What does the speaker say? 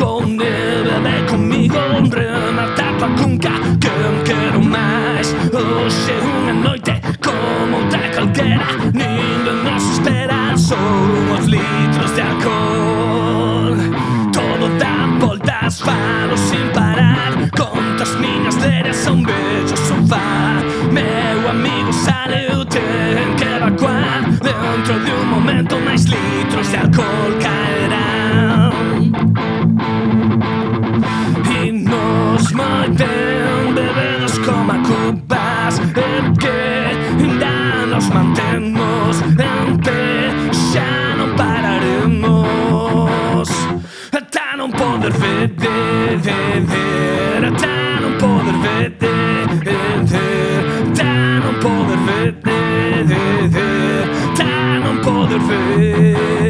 con neve Ven comigo rematar pa cunca que non quero máis. Hoxe unha noite como outra calquera Nindo nos espera son os litros de alcohol. Todo dan voltas, falo sin parar Contas miñas deras a un bello sofá Meu amigo sale, eu ten que evacuar Dentro de un momento máis litros de alcohol is my ten, bebedos coma copas En que ainda nos mantemos en pé Xa non pararemos Ata non poder ver vete Ata non poder ver vete Ata non poder ver vete Ata non poder ver